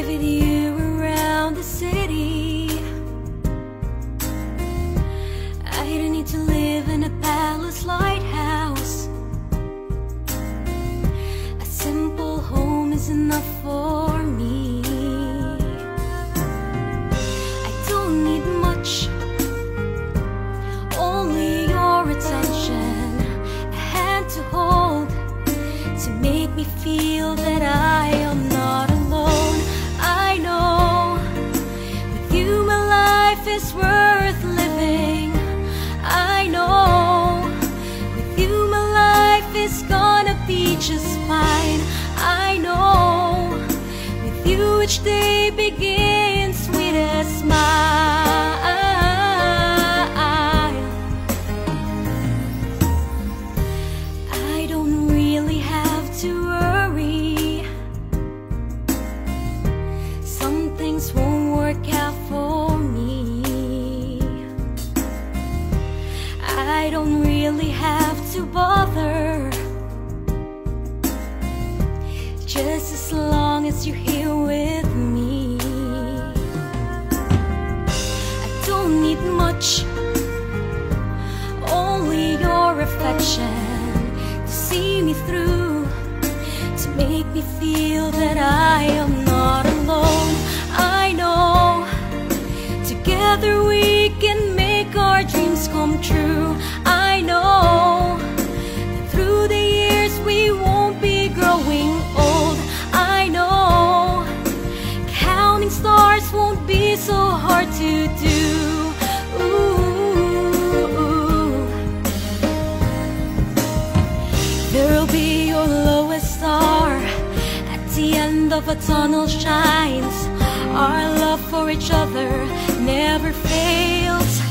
driving you around the city. I don't need to live in a palace lighthouse. A simple home is enough for me. I don't need much Only your attention A hand to hold To make me feel just fine. I know with you each day begins with a smile. You're here with me. I don't need much only your affection to see me through, to make me feel that I am not alone. I know together we can make our dreams come true. I know stars won't be so hard to do. There'll be your lowest star at the end of a tunnel shines. Our love for each other never fails.